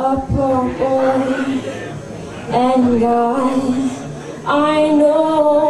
boy. And God, I know